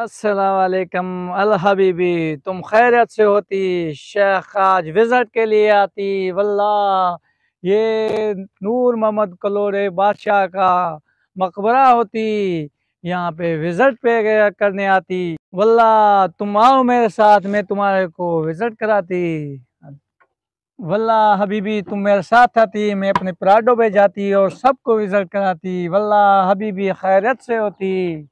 असलकम अलहबीबी तुम खैरत से होती, शेख आज विज़िट के लिए आती वल्ला ये नूर मोहम्मद कलोरे बादशाह का मकबरा होती, यहाँ पे विज़िट पे करने आती वल्ला तुम आओ मेरे साथ, मैं तुम्हारे को विज़िट कराती। वल्ला हबीबी, तुम मेरे साथ आती, मैं अपने पराडो पे जाती और सबको विज़िट कराती वल्ला हबीबी खैरत से होती।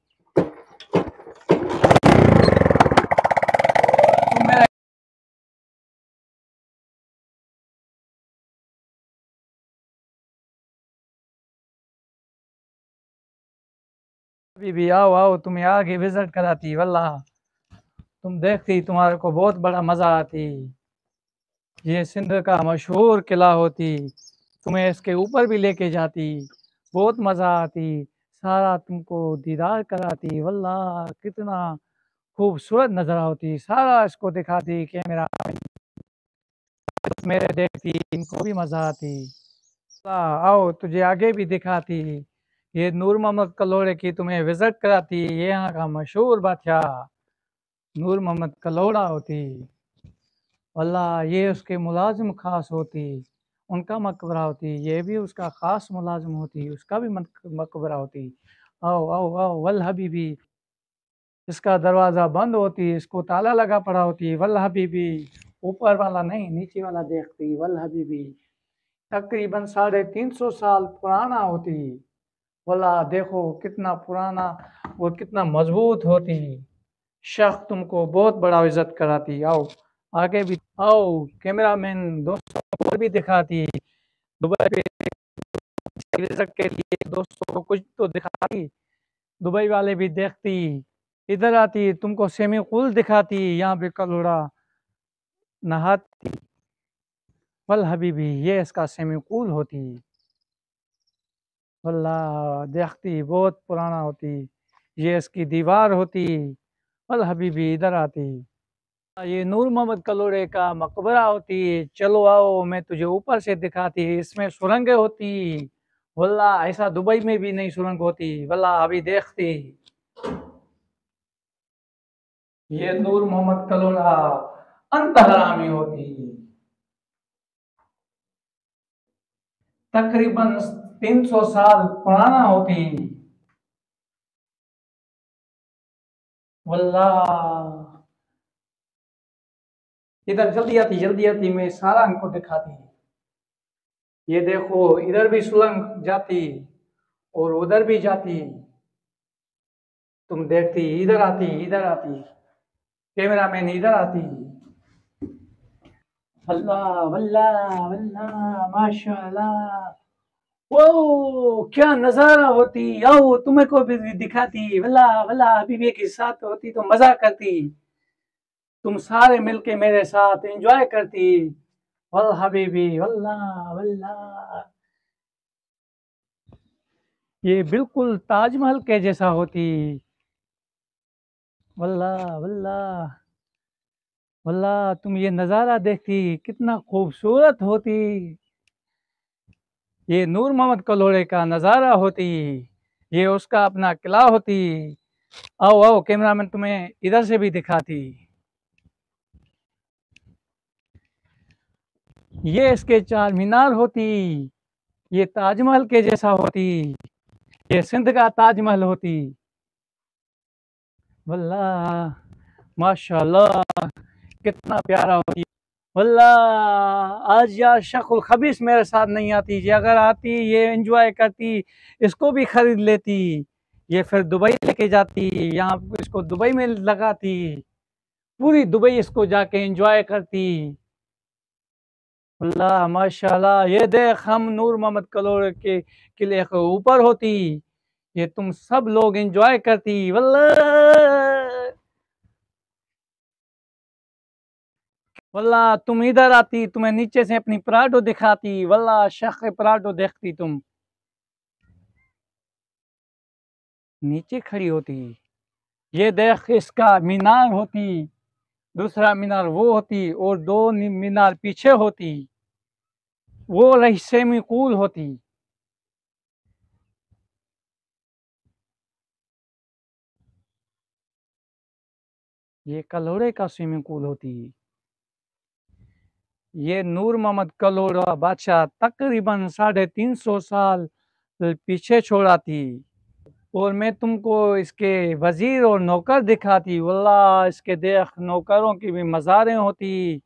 अभी भी आओ आओ तुम्हें आगे विज़िट कराती वल्ला तुम देखती, तुम्हारे को बहुत बड़ा मज़ा आती। ये सिंध का मशहूर किला होती, तुम्हें इसके ऊपर भी लेके जाती, बहुत मज़ा आती, सारा तुमको दीदार कराती वल्ला कितना खूबसूरत नज़र होती, सारा इसको दिखाती कैमरा मेरे देखती, इनको भी मज़ा आती। आओ, तुझे आगे भी दिखाती। ये नूर मोहम्मद कलोड़े की तुम्हें विज़िट कराती, ये यहाँ का मशहूर बादशाह नूर मोहम्मद कलोड़ा होती। अल्लाह ये उसके मुलाजिम खास होती, उनका मकबरा होती, ये भी उसका ख़ास मुलाजिम होती, उसका भी मकबरा होती। आओ आओ आओ वल हबीबी, इसका दरवाज़ा बंद होती, इसको ताला लगा पड़ा होती वल हबीबी, ऊपर वाला नहीं, नीचे वाला देखती वल हबीबी, तकरीबन साढ़े तीन सौ साल पुराना होती। बोला देखो कितना पुराना वो कितना मज़बूत होती। शख्स तुमको बहुत बड़ा इज़्ज़त कराती। आओ, आगे भी, आओ कैमरा मैन दोस्तों को भी दिखाती। दुबई पे के लिए दोस्तों को कुछ तो दिखाती। दुबई वाले भी देखती, इधर आती, तुमको सेमी कुल दिखाती, यहाँ पे कलोड़ा नहाती। वल हबीबी, ये इसका सेमी कुल होती। अल्लाह देखती, बहुत पुराना होती। ये इसकी दीवार होती, अल हबीबी इधर आती। ये नूर मोहम्मद कलोड़े का मकबरा होती, चलो आओ, मैं तुझे ऊपर से दिखाती, इसमें सुरंगें होती। वल्ला ऐसा दुबई में भी नहीं सुरंग होती वल्ला अभी देखती। ये नूर मोहम्मद कलोड़ा अंतरामी होती। तकरीबन तीन सौ साल पुराना होती वल्ला इधर जल्दी आती जल्दी आती, मैं सारा इनको दिखाती। ये देखो, इधर भी सुलंग जाती और उधर भी जाती। तुम देखती, इधर आती इधर आती। कैमरा मैन इधर आती। अल्लाह, वल्लाह वल्लाह, माशाल्लाह। वो क्या नज़ारा होती। आओ, तुम्हें को भी दिखाती। वल्ला वल्ला हबीबी के साथ होती तो मज़ा करती। तुम सारे मिलके मेरे साथ एंजॉय करती। वल हबीबी वल्ला वल्ला। ये बिल्कुल ताजमहल के जैसा होती। वल्ला वल्ला। वल्ला, तुम ये नज़ारा देखती, कितना खूबसूरत होती। ये नूर मोहम्मद कलोड़े का नज़ारा होती, ये उसका अपना किला होती। आओ आओ, कैमरामैन तुम्हें इधर से भी दिखाती। ये इसके चार मीनार होती, ये ताजमहल के जैसा होती, ये सिंध का ताजमहल होती। वल्ला माशाल्लाह, कितना प्यारा होती। अल्लाह, आज यार शकुल खबीस मेरे साथ नहीं आती जी। अगर आती, ये एंजॉय करती, इसको भी खरीद लेती, ये फिर दुबई लेके जाती, यहाँ इसको दुबई में लगाती, पूरी दुबई इसको जाके एंजॉय करती। अल्लाह, माशाल्लाह, ये देख हम नूर मोहम्मद कलोर के किले के ऊपर होती, ये तुम सब लोग एंजॉय करती। वल्ला वल्ला, तुम इधर आती, तुम्हें नीचे से अपनी पराठो दिखाती, वल्ला शख पराठो देखती तुम। नीचे खड़ी होती, ये देख इसका मीनार होती, दूसरा मीनार वो होती, और दो मीनार पीछे होती, वो रही सेमी कूल होती। ये कलोड़े का स्विमिंग पूल होती। ये नूर मोहम्मद कलोड़ा बादशाह तकरीबन साढ़े तीन सौ साल पीछे छोड़ा थी। और मैं तुमको इसके वज़ीर और नौकर दिखाती वल्ला इसके देख नौकरों की भी मज़ारें होती,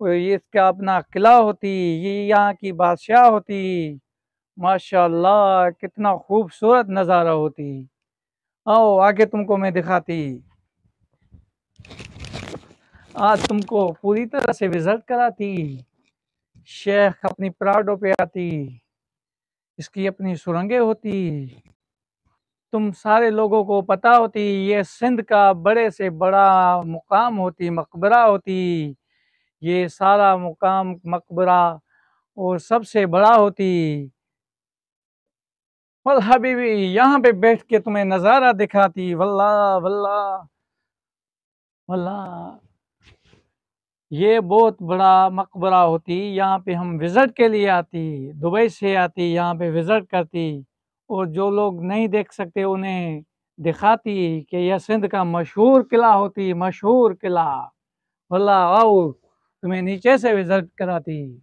और ये इसका अपना किला होती, ये यहाँ की बादशाह होती। माशाल्लाह, कितना खूबसूरत नज़ारा होती। आओ, आगे तुमको मैं दिखाती। आज तुमको पूरी तरह से विज़िट कराती। शेख अपनी प्राडो पे आती। इसकी अपनी सुरंगें होती। तुम सारे लोगों को पता होती। ये सिंध का बड़े से बड़ा मुकाम होती, मकबरा होती। ये सारा मुकाम, मकबरा और सबसे बड़ा होती। वल हबीबी यहाँ पे बैठ के तुम्हें नज़ारा दिखाती। वल्ला वल्ला वल्ला ये बहुत बड़ा मकबरा होती, यहाँ पे हम विज़िट के लिए आती, दुबई से आती, यहाँ पे विज़िट करती, और जो लोग नहीं देख सकते उन्हें दिखाती कि यह सिंध का मशहूर किला होती, मशहूर किला। वल्ला आओ, तुम्हें नीचे से विज़िट कराती।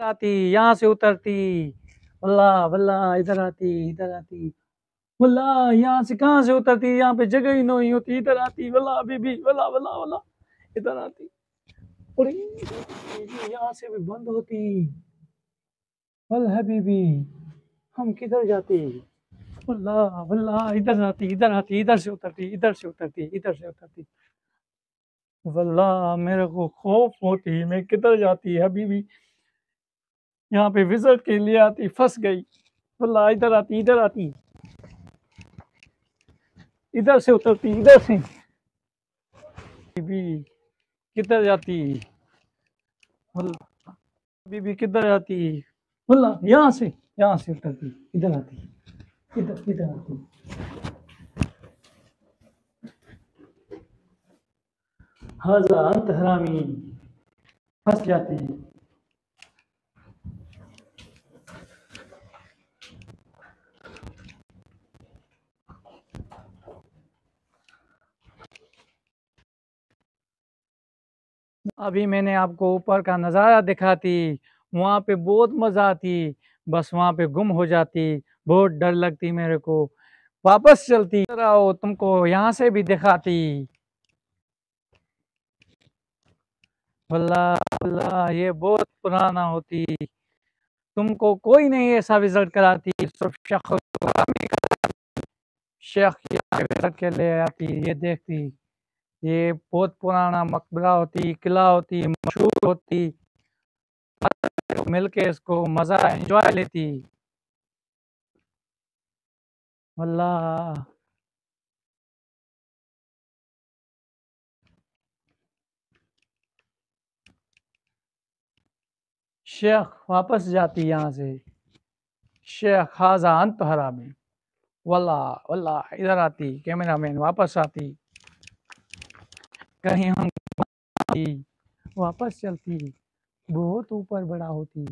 आती, यहाँ से उतरती। वल्ला वल्ला इधर आती इधर आती। वल्ला यहाँ से कहाँ से उतरती? यहाँ पे जगह ही नहीं होती, इधर आती। वल्ला बीबी वल्ला वल्ला वल्ला इधर आती। और यहाँ से भी बंद होती। वल हबीबी, हम किधर जाते? वल्ला वल्ला इधर आती इधर आती, इधर से उतरती, इधर से उतरती, इधर से उतरती। वल्ला मेरे को खौफ होती, मैं किधर जाती हबीबी? यहाँ पे विज़िट के लिए आती, फंस गई। वल्ला इधर आती इधर आती। इधर से उतरती, इधर से। बीबी किधर जाती? वल्ला बीबी किधर जाती? बोला यहाँ से यहाँ से उतरती इधर आती, इधर इधर आती। हज़ार हरामी फंस जाती। अभी मैंने आपको ऊपर का नज़ारा दिखाती, वहाँ पे बहुत मज़ा आती, बस वहाँ पे गुम हो जाती, बहुत डर लगती मेरे को। वापस चलती, आओ तुमको यहाँ से भी दिखाती। वल्ला वल्ला ये बहुत पुराना होती। तुमको कोई नहीं ऐसा विज़िट कराती, सिर्फ़ शेख शेख के ले आती, ये देखती। ये बहुत पुराना मकबरा होती, किला होती, मशहूर होती। मिलके इसको मज़ा एंजॉय लेती। वल्ला शेख वापस जाती यहाँ से। शेख खाजा अंत हरा में। वल्ला वल्ला इधर आती कैमरा मैन वापस आती। कहीं हम वापस चलती बहुत ऊपर बड़ा होती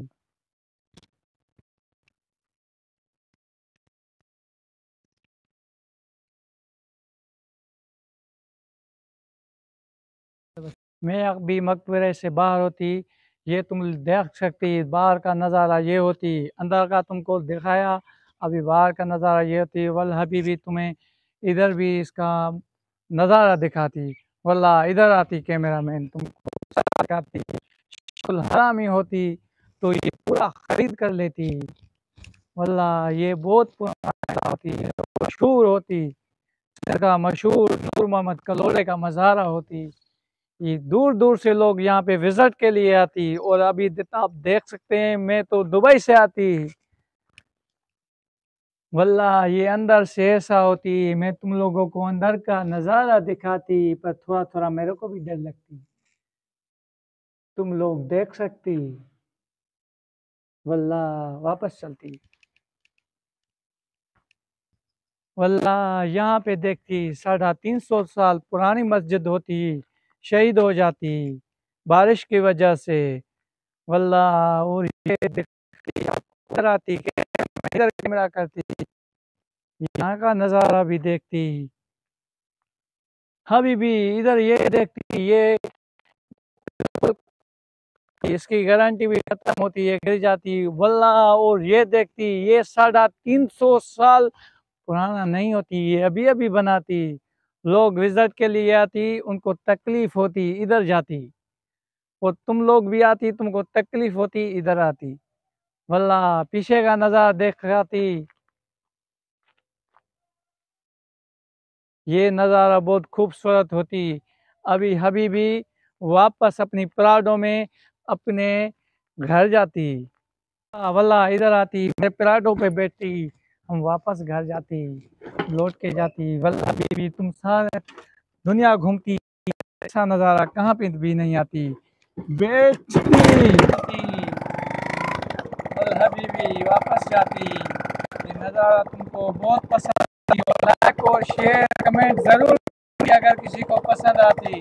मैं अभी मकबरे से बाहर होती, ये तुम देख सकती, बाहर का नज़ारा ये होती, अंदर का तुमको दिखाया, अभी बाहर का नज़ारा ये होती वल हबीबी तुम्हें इधर भी इसका नज़ारा दिखाती। वल्ला, इधर आती कैमरा मैन तुमको दिखाती हरामी होती तो ये पूरा ख़रीद कर लेती। वल्ला, ये बहुत पुराना होती मशहूर होती। का मशहूर नूर मोहम्मद कलोड़े का मज़ारा होती। ये दूर दूर से लोग यहाँ पे विज़िट के लिए आती, और अभी आप देख सकते हैं, मैं तो दुबई से आती। वल्ला ये अंदर से ऐसा होती, मैं तुम लोगों को अंदर का नज़ारा दिखाती, पर थोड़ा थोड़ा मेरे को भी डर लगती। तुम लोग देख सकती। वल्ला वापस चलती। वल्ला यहाँ पे देखती, साढ़ा तीन सौ साल पुरानी मस्जिद होती, शहीद हो जाती, बारिश की वजह से। वल्ला और ये दिखती आती कैमरा करती यहाँ का नज़ारा भी देखती हबीबी इधर ये देखती ये इसकी गारंटी भी खत्म होती है, गिर जाती वल्ला और ये देखती ये साढ़ा तीन सौ साल पुराना नहीं होती ये अभी अभी बनाती लोग विज़िट के लिए आती उनको तकलीफ़ होती इधर जाती और तुम लोग भी आती तुमको तकलीफ़ होती इधर आती वल्ला, पीछे का नज़ारा देख आती ये नज़ारा बहुत खूबसूरत होती। अभी हबीबी वापस अपनी प्राडों में अपने घर जाती। वल्ला इधर आती। मेरे प्राडों पे बैठती हम वापस घर जाती। लौट के जाती। वल्ला बीबी तुम सारे दुनिया घूमती। ऐसा नज़ारा कहाँ पे भी नहीं आती। बेचती हबीबी वापस जाती। ये नज़ारा तुमको बहुत पसंद और लाइक और शेयर कमेंट ज़रूर अगर किसी को पसंद आती।